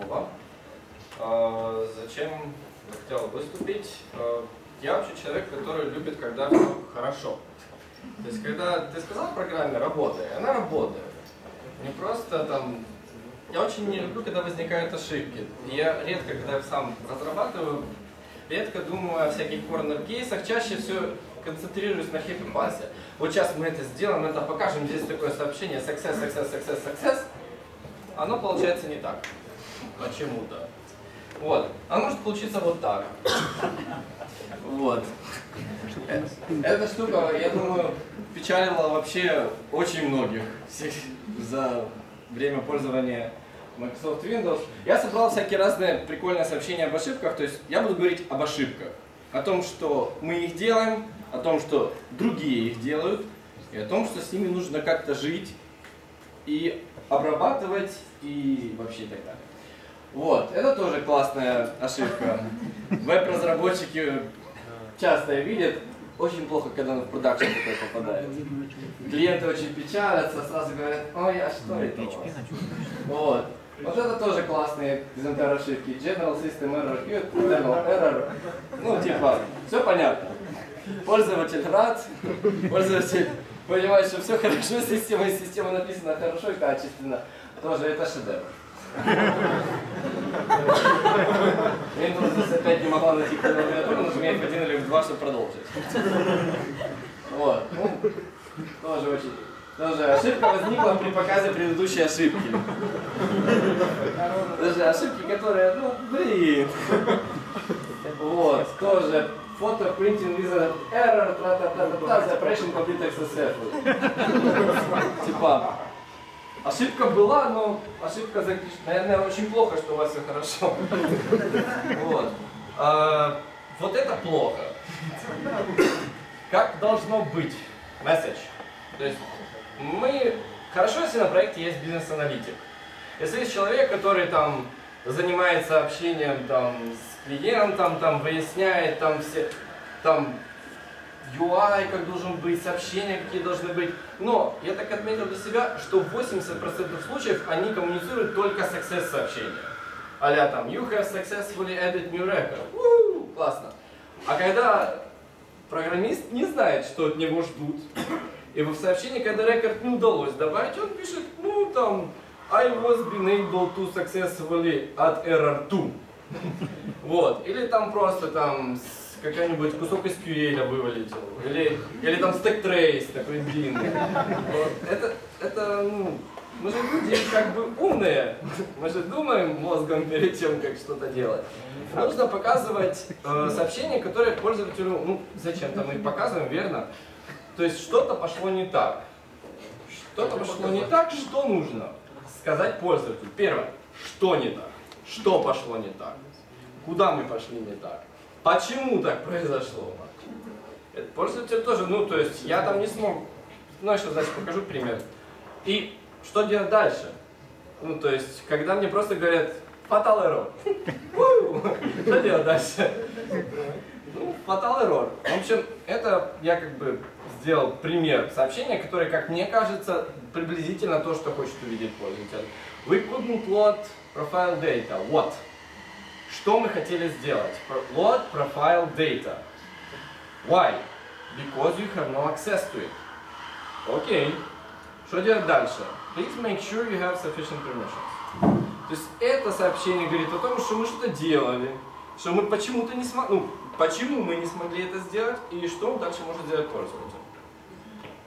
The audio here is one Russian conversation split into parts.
Вова. А, Зачем я хотел выступить? А, Я вообще человек, который любит, когда все хорошо. То есть, когда ты сказал программе «работай», она работает. Не просто там... Я очень не люблю, когда возникают ошибки. Я редко, когда я сам разрабатываю, редко думаю о всяких корнер-кейсах, чаще все концентрируюсь на хэппи-пасе. Вот сейчас мы это сделаем, это покажем, здесь такое сообщение success, success, success, success. Оно получается не так. Почему-то. Вот. А может получиться вот так. Вот. Э, Эта штука, я думаю, печалила вообще очень многих за время пользования Microsoft Windows. Я собрал всякие разные прикольные сообщения об ошибках, то есть я буду говорить об ошибках. О том, что мы их делаем, о том, что другие их делают, и о том, что с ними нужно как-то жить и обрабатывать, и вообще так далее. Вот, это тоже классная ошибка. Веб-разработчики часто видят, очень плохо, когда он в продакшн такой попадает. Клиенты очень печалятся, сразу говорят, ой, а что это у вас?» Вот. Вот это тоже классные дизайнер ошибки. General System Error, Qt, Internal Error. Ну, типа, все понятно. Пользователь рад, пользователь понимает, что все хорошо, система и система написана хорошо и качественно. Тоже это шедевр. Windows опять не могла найти клавиатуру, нажимает в один или в два, чтобы продолжить. Вот. Ну, тоже очень... Тоже ошибка возникла при показе предыдущей ошибки. Даже ошибки, которые, ну, блин. Вот, тоже фото printing with an error, тра та та та та the completed successfully. Типа, ошибка была, но ошибка заключена. Наверное, очень плохо, что у вас все хорошо. Вот. А, вот это плохо. Как должно быть? Месседж. То есть мы... Хорошо, если на проекте есть бизнес-аналитик. Если есть человек, который там занимается общением там, с клиентом, там выясняет там все, там UI как должен быть, сообщения какие должны быть. Но я так отметил для себя, что в 80% случаев они коммуницируют только success сообщения. а там you have successfully added new record. У, классно. А когда программист не знает, что от него ждут, и в сообщении, когда рекорд не удалось добавить, он пишет, ну там, I was been able to successfully add error 2. Вот. Или там просто там какой-нибудь кусок SQL вывалил. Или, или там stack trace такой длинный. Вот. Это, это, ну, мы же люди как бы умные. Мы же думаем мозгом перед тем, как что-то делать. Нужно показывать э, сообщения, которые пользователю, ну, зачем-то мы показываем, верно? То есть что-то пошло не так. Что-то пошло не так, что нужно сказать пользователю. Первое, что не так? Что пошло не так? Куда мы пошли не так? Почему так произошло? Это пользователь тоже, ну, то есть я там не смог, ну, что значит, покажу пример. И что делать дальше? Ну, то есть, когда мне просто говорят, fatal error. Что делать дальше? Ну, fatal error. В общем, это я как бы сделал пример сообщения, которое, как мне кажется, приблизительно то, что хочет увидеть пользователь. We couldn't load profile data. What? Что мы хотели сделать? Load profile data. Why? Because you have no access to it. Окей. Что делать дальше? Please make sure you have sufficient permissions. То есть это сообщение говорит о том, что мы что-то делали, что мы почему-то не смогли, ну, почему мы не смогли это сделать и что дальше может сделать пользователь.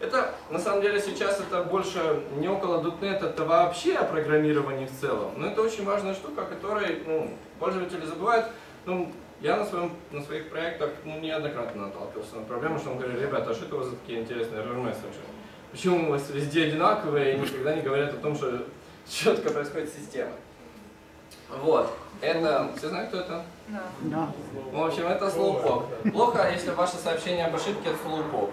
Это, на самом деле, сейчас это больше не около .NET, это вообще о программировании в целом. Но это очень важная штука, о которой ну, пользователи забывают. Ну, я на, своем, на своих проектах ну, неоднократно наталкивался на проблему, что он говорит, ребята, а что это у вас за такие интересные error messages? Почему у вас везде одинаковые и никогда не говорят о том, что четко происходит с системой? Вот. Это, все знают, кто это? Да. В общем, это slowpoke. Плохо, если ваше сообщение об ошибке это slowpoke.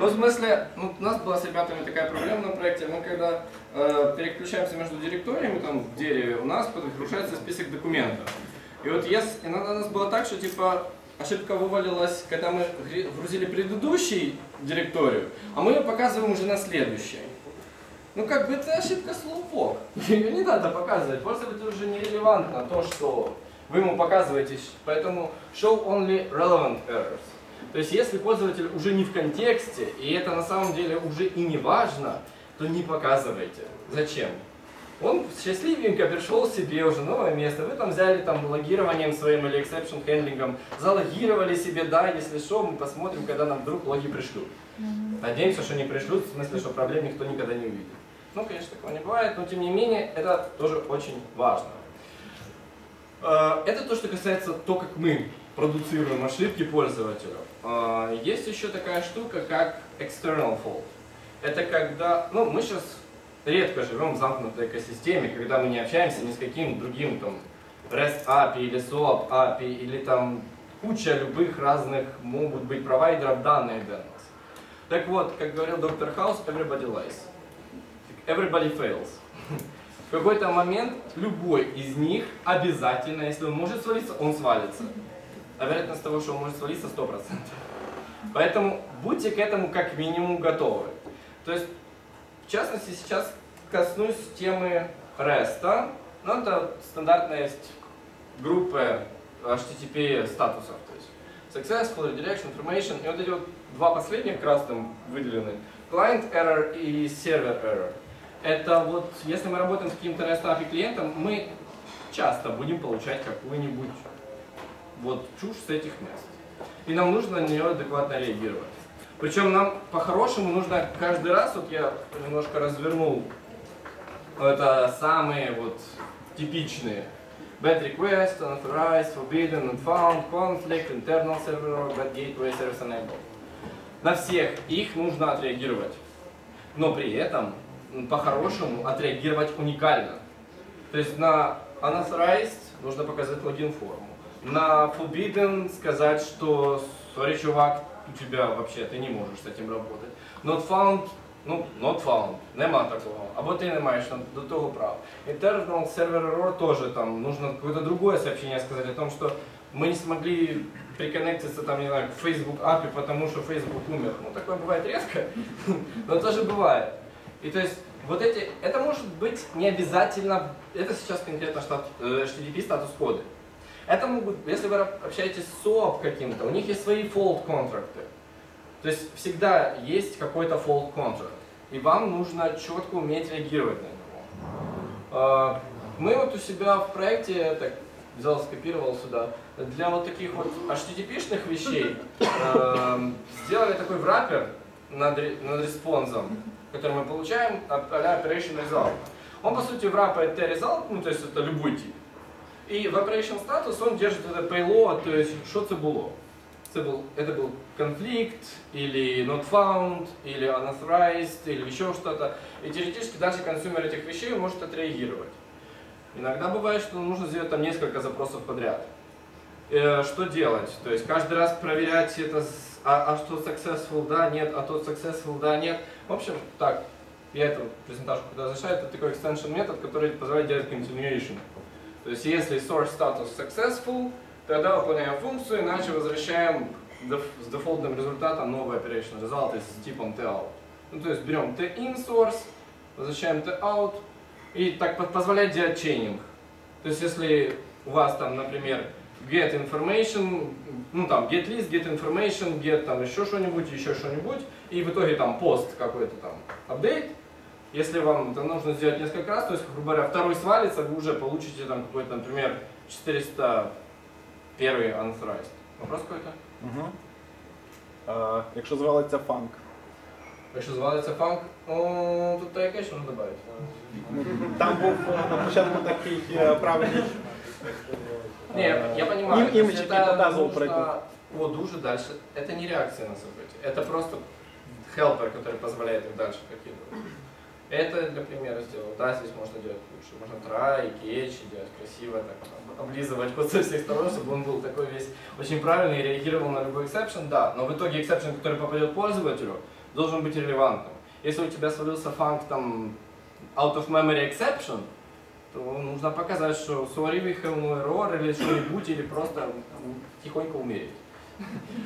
Ну, в смысле, ну, у нас была с ребятами такая проблема на проекте. Мы когда э, переключаемся между директориями там в дереве, у нас подгружается список документов. И вот если, иногда у нас было так, что типа ошибка вывалилась, когда мы грузили предыдущий директорию, а мы ее показываем уже на следующей. ну как бы это ошибка слупок. Ее не надо показывать. Пользователю уже нерелевантно то, что вы ему показываете. Поэтому show only relevant errors. То есть если пользователь уже не в контексте, и это на самом деле уже и не важно, то не показывайте. Зачем? Он счастливенько пришел себе уже новое место, вы там взяли там логированием своим или exception хендлингом, залогировали себе, да, если что, мы посмотрим, когда нам вдруг логи пришлют. Надеемся, что не пришлют, в смысле, что проблем никто никогда не увидит. Ну, конечно, такого не бывает, но тем не менее, это тоже очень важно. Э, это то, что касается то, как мы продуцируем ошибки пользователя. Э, есть еще такая штука, как external fault. Это когда, ну, мы сейчас редко живем в замкнутой экосистеме, когда мы не общаемся ни с каким другим там REST API или SOAP API или там куча любых разных могут быть провайдеров данных для нас. Так вот, как говорил доктор Хаус, everybody lies. Everybody fails. В какой-то момент любой из них обязательно, если он может свалиться, он свалится. А вероятность того, что он может свалиться, 100%. Поэтому будьте к этому как минимум готовы. То есть в частности, сейчас коснусь темы REST. Ну, это стандартная есть группа HTTP статусов. То есть Successful, Redirection, Information. И вот эти вот два последних красным выделены. Client error и Server error. Это вот, если мы работаем с каким-то REST API клиентом, мы часто будем получать какую-нибудь вот чушь с этих мест. И нам нужно на нее адекватно реагировать. Причем нам по-хорошему нужно каждый раз, вот я немножко развернул, это самые вот типичные. Bad request, unauthorized, forbidden, unfound, conflict, internal server, bad gateway, service enabled. На всех их нужно отреагировать. Но при этом по-хорошему отреагировать уникально. То есть на unauthorized нужно показать логин форму. На forbidden сказать, что sorry, чувак, у тебя вообще, ты не можешь с этим работать. Not found, ну, not found, нема такого. Або ти не маєш до того прав. Internal server error тоже там нужно какое-то другое сообщение сказать о том, что мы не смогли приконнектиться там, не знаю, к Facebook API, потому что Facebook умер. Ну, такое бывает редко, но тоже бывает. И то есть вот эти, это может быть не обязательно, это сейчас конкретно штат, э, HTTP статус коды. Это могут, если вы общаетесь с SOAP каким-то, у них есть свои fault контракты. То есть всегда есть какой-то fault контракт. И вам нужно четко уметь реагировать на него. А, мы вот у себя в проекте, я так взял, скопировал сюда, для вот таких вот HTTP-шных вещей эм, сделали такой враппер над, над респонсом, который мы получаем от а Operation Result. Он, по сути, враппает T-Result, ну, то есть это любой тип. І в Operation Status он держит это payload, то есть что это было? Це был, это был конфликт, или not found, или unauthorized, или еще что-то. И теоретически дальше консумер этих вещей может отреагировать. Иногда бывает, что нужно сделать там несколько запросов подряд. Э, что делать? То есть каждый раз проверять это, а, а что successful, да, нет, а тот successful, да, нет. В общем, так, я эту презентацию куда зашаю, это такой extension метод, который позволяет делать continuation. То есть если source status successful, тогда выполняем функцию, иначе возвращаем с дефолтным результатом новый operation result с типомtout. Ну, то есть берем t-in source, возвращаем t-out, и так позволяет делать чейнинг. То есть если у вас там, например, get information, ну там get list, get information, get там еще что-нибудь, еще что-нибудь, и в итоге там пост какой-то там update, если вам это нужно сделать несколько раз, то есть, грубо говоря, второй свалится, вы уже получите там какой-то, например, 401 unauthorized. Вопрос какой-то? Угу. А, якщо звалиться фанк. Якщо звалиться фанк, ну, тут то якесь можна додати. Там був на початку такий правильний. Не, я, я понимаю. Им, имидж показывал про это. О, дуже дальше. Это не реакция на событие. Это просто хелпер, который позволяет их дальше прокидывать. Это для примера сделал. Да, здесь можно делать лучше. Можно try, catch, делать красиво, так, облизывать код со всех сторон, чтобы он был такой весь очень правильный и реагировал на любой exception, да. Но в итоге exception, который попадет пользователю, должен быть релевантным. Если у тебя свалился фанк там out of memory exception, то нужно показать, что sorry, we have no error или что-нибудь, или просто тихонько умереть.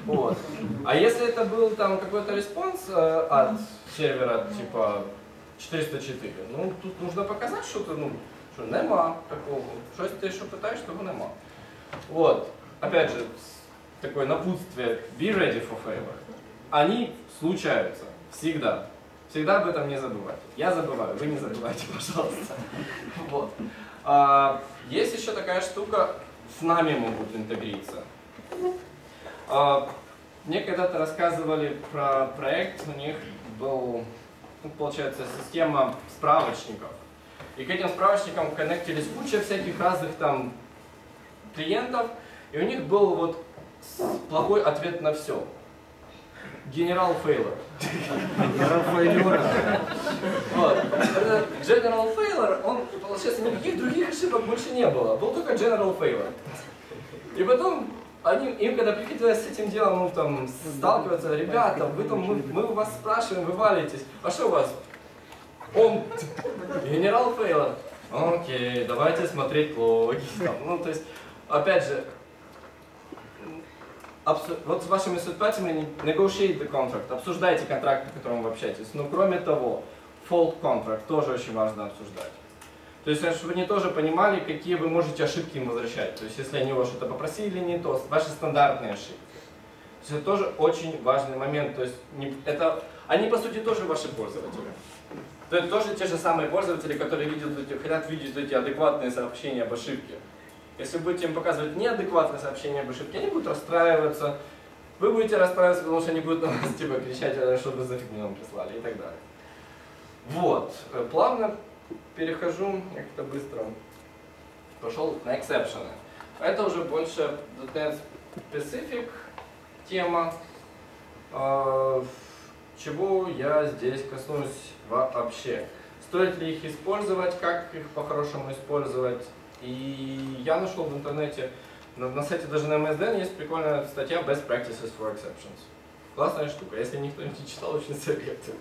Вот. А если это был там какой-то response э, от сервера, типа 404. Ну, тут нужно показать что-то, ну, что нема такого. Щось ти що питаєш, того нема. Вот. Опять же, такое напутствие. Be ready for failure. Они случаются. Всегда. Всегда об этом не забывайте. Я забываю, вы не забывайте, пожалуйста. Вот. А, есть еще такая штука, с нами могут интегриться. А, мне когда-то рассказывали про проект, у них был, ну, получается, система справочников. И к этим справочникам коннектились куча всяких разных там клиентов, и у них был вот плохой ответ на все. Генерал Фейлор. Генерал Фейлора. Вот. General Failure, он, получается, никаких других ошибок больше не было. Был только General Failure. И потом они, им когда приходилось с этим делом ну, там, сталкиваться, ребята, вы там, мы, мы вас спрашиваем, вы валитесь, а что у вас? Он генерал Фейлор. Окей, давайте смотреть логи. Ну, то есть, опять же, вот с вашими судьбатами negotiate the contract, обсуждайте контракт, по которому вы общаетесь. Но кроме того, fault contract тоже очень важно обсуждать. То есть, чтобы не тоже понимали, какие вы можете ошибки им возвращать. То есть, если они у вас что-то попросили не то, ваши стандартные ошибки. То есть, это тоже очень важный момент. То есть, не- это, они, по сути, тоже ваши пользователи. То есть, тоже те же самые пользователи, которые видят, эти- хотят видеть эти адекватные сообщения об ошибке. Если будете им показывать неадекватные сообщения об ошибке, они будут расстраиваться. Вы будете расстраиваться, потому что они будут на вас типа кричать, «А что вы за фигню нам прислали и так далее. Вот. Э, Плавно перехожу, как-то быстро пошел на эксепшены. Это уже больше .NET Specific тема. А, Чего я здесь коснусь вообще? Стоит ли их использовать, как их по-хорошему использовать? И я нашел в интернете, на, на сайте даже на MSDN есть прикольная статья Best Practices for Exceptions. Классная штука, если никто не читал, очень советую.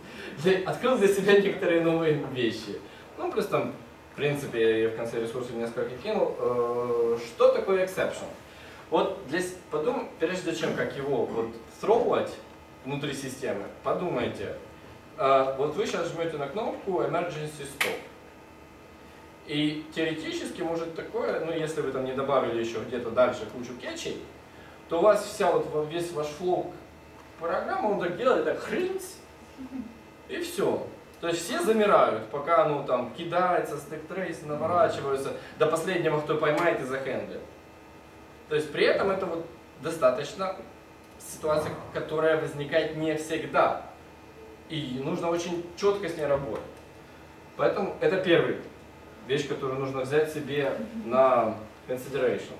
Открыл для себя некоторые новые вещи. Ну, плюс там, в принципе, я в конце ресурсов несколько кинул. Э, Что такое exception? Вот с- подум, прежде чем как его вот thrować внутри системы, подумайте. Э, Вот вы сейчас жмете на кнопку Emergency Stop. И теоретически может такое, ну если вы там не добавили еще где-то дальше кучу кетчей, то у вас вся вот во- весь ваш flow программы, он так делает, так хринц, и все. То есть все замирают, пока оно там кидается, stack trace, наворачиваются, до последнего, кто поймает и за handle ит. То есть при этом это вот достаточно ситуация, которая возникает не всегда. И нужно очень четко с ней работать. Поэтому это первый вещь, которую нужно взять себе на consideration.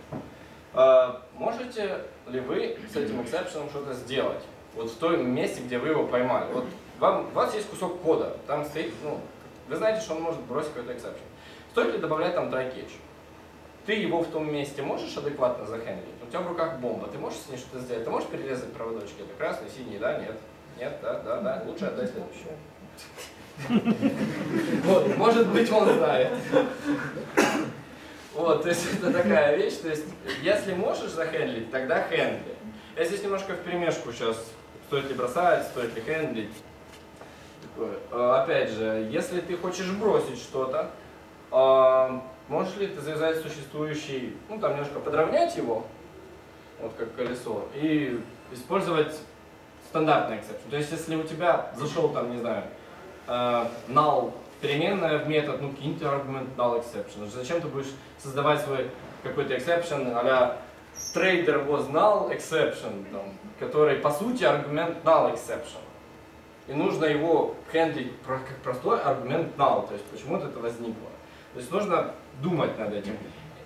А, Можете ли вы с этим exception ом что-то сделать? Вот в том месте, где вы его поймали. Вот вам, у вас есть кусок кода, там стоит, ну, вы знаете, что он может бросить какой-то exception. Стоит ли добавлять там try catch? Ты его в том месте можешь адекватно за handle ить? У тебя в руках бомба, ты можешь с ней что-то сделать? Ты можешь перерезать проводочки? Это красный, синий, да, нет? Нет, да, да, да. Лучше отдай следующему. Вот, может быть, он знает. Вот, то есть это такая вещь, то есть если можешь захендлить, тогда хендли. Я здесь немножко в перемешку сейчас, стоит ли бросать, стоит ли хендлить. А, Опять же, если ты хочешь бросить что-то, а, можешь ли ты завязать существующий, ну там немножко подровнять его, вот как колесо, и использовать стандартный exception. То есть если у тебя зашел там, не знаю, э, null переменная в метод, ну киньте аргумент null exception. Зачем ты будешь создавать свой какой-то exception а-ля trader was null exception, там, который по сути аргумент null exception. И нужно его хендлить как простой аргумент null, то есть почему это возникло. То есть нужно думать над этим.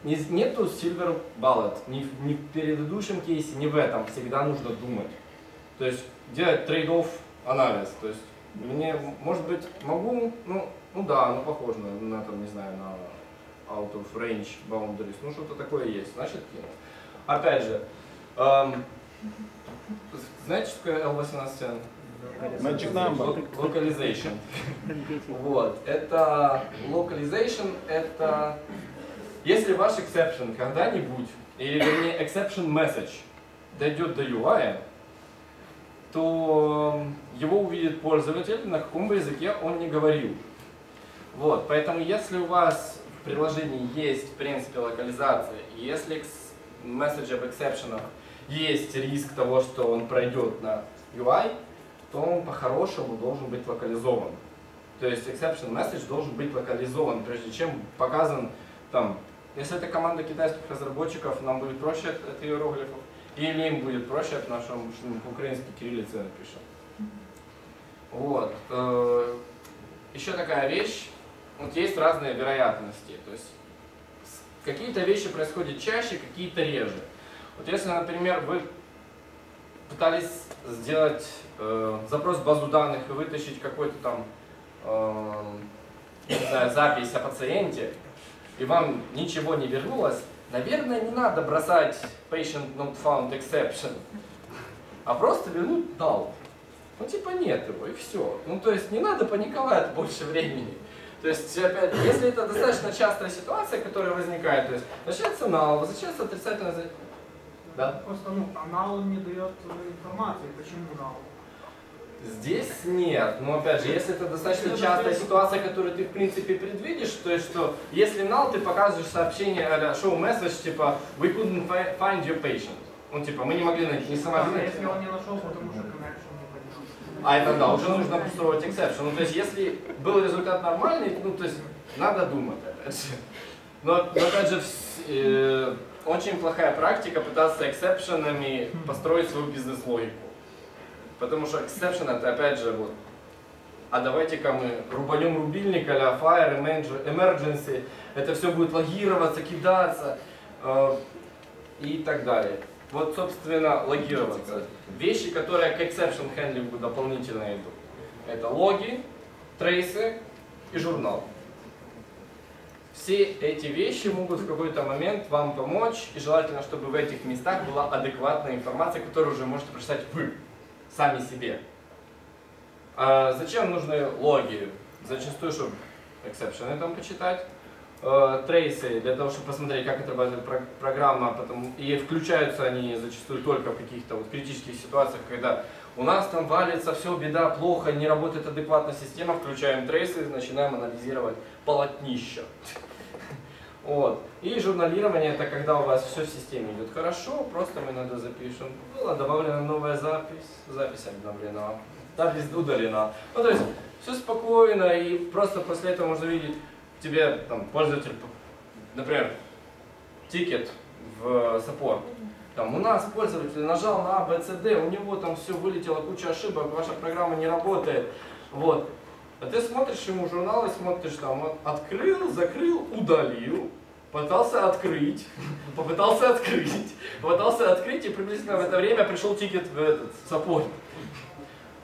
Не- Нету silver bullet, ни, ни в предыдущем кейсе, ни в этом. Всегда нужно думать. То есть делать trade-off анализ. То есть мне, может быть, могу, ну, ну да, ну похоже на, на там, не знаю, на out of range boundaries. Ну что-то такое есть, значит кину. Опять же, эм, знаете, что такое L18N? Magic number. Lo- Localization. Вот. Это localization, это если ваш exception когда-нибудь, или вернее exception message дойдет до UI, то его увидит пользователь, на каком бы языке он не говорил. Вот, поэтому если у вас в приложении есть, в принципе, локализация, и если месседж об эксепшенах есть риск того, что он пройдет на UI, то он по-хорошему должен быть локализован. То есть exception message должен быть локализован, прежде чем показан там, если это команда китайских разработчиков, нам будет проще от, от иероглифов, или им будет проще от нашего, что мы по-украински кириллицы напишем. Вот. Э, Еще такая вещь, вот есть разные вероятности, то есть какие-то вещи происходят чаще, какие-то реже. Вот если, например, вы пытались сделать э, запрос в базу данных и вытащить какой-то там э, не знаю, запись о пациенте, и вам ничего не вернулось, наверное, не надо бросать patient not found exception, а просто вернуть null. Ну, типа нет его, и все. Ну, то есть не надо паниковать больше времени. То есть, опять, если это достаточно частая ситуация, которая возникает, то есть начинается null, возвращается отрицательно, да? Просто, ну, а не дает информации, почему null. Здесь нет, но опять же, если это достаточно частая ситуация, которую ты в принципе предвидишь, то есть что если null, ты показываешь сообщение а show message типа we couldn't find your patient. Ну типа мы не могли найти, не сама если он не нашел, потому что connection не. А это да, уже нужно построить exception. Ну то есть если был результат нормальный, ну то есть надо думать опять же. Но, но опять же, э, очень плохая практика пытаться эксепшенами построить свою бизнес-логику. Потому что exception это опять же вот, а давайте-ка мы рубанем рубильник а fire, emergency, это все будет логироваться, кидаться э, и так далее. Вот, собственно, логироваться. Вещи, которые к exception handling дополнительно идут. Это логи, трейсы и журнал. Все эти вещи могут в какой-то момент вам помочь, и желательно, чтобы в этих местах была адекватная информация, которую уже можете прочитать вы сами себе. А зачем нужны логи? Зачастую, чтобы exception ы там почитать, э, trace ы для того, чтобы посмотреть, как отрабатывает программа, потом, и включаются они зачастую только в каких-то вот критических ситуациях, когда у нас там валится все, беда, плохо, не работает адекватно система, включаем trace ы, начинаем анализировать полотнище. Вот. И журналирование это когда у вас все в системе идет хорошо, просто мы иногда запишем. Была добавлена новая запись, запись обновлена, запись удалена. Ну то есть все спокойно и просто после этого можно видеть тебе там пользователь, например, ticket в support. Там у нас пользователь нажал на add, у него там все вылетело, куча ошибок, ваша программа не работает. Вот. А ты смотришь ему журнал и смотришь там, открыл, закрыл, удалил, пытался открыть, попытался открыть, попытался открыть, и приблизительно в это время пришел ticket в этот support.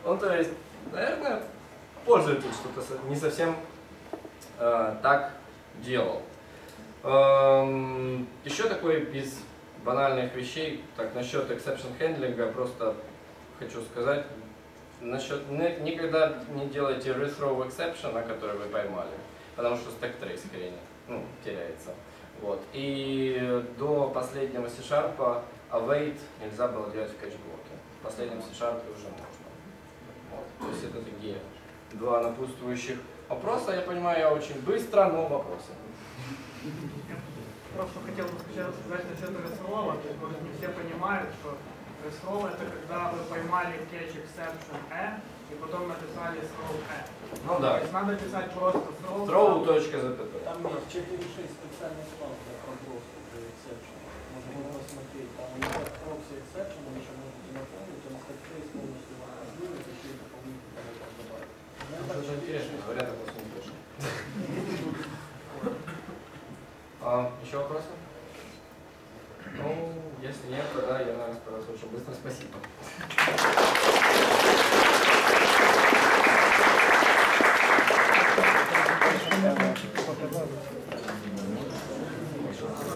Он, то есть, наверное, пользователь что-то не совсем э, так делал. Эм, еще такой из банальных вещей, так, насчет exception handling, просто хочу сказать, насчет, никогда не делайте rethrow exception, который вы поймали, потому что stack trace хрень, ну, теряется. Вот. И до последнего C-Sharp await нельзя было делать в кэчблоке. В последнем C-Sharp уже можно. Вот. То есть это такие два напутствующих вопроса. Я понимаю, я очень быстро, но вопросы. Просто хотел бы сказать насчет ресролла. Может, не все понимают, что ресролл это когда вы поймали catch exception E, и потом написали throw E. Ну да. То есть надо писать просто throw. Throw точка запятая. Там нет, 4.6 специальный файл для проброс exception. Можно его смотреть. Там у него proxy exception, вы еще можете напомнить, он trace полностью разбил, еще и дополнительно там добавить. Ну, это интересно, говорят, это просто не точно. А, еще вопросы? Ну, если нет, тогда я, наверное, спрошу очень быстро. Спасибо.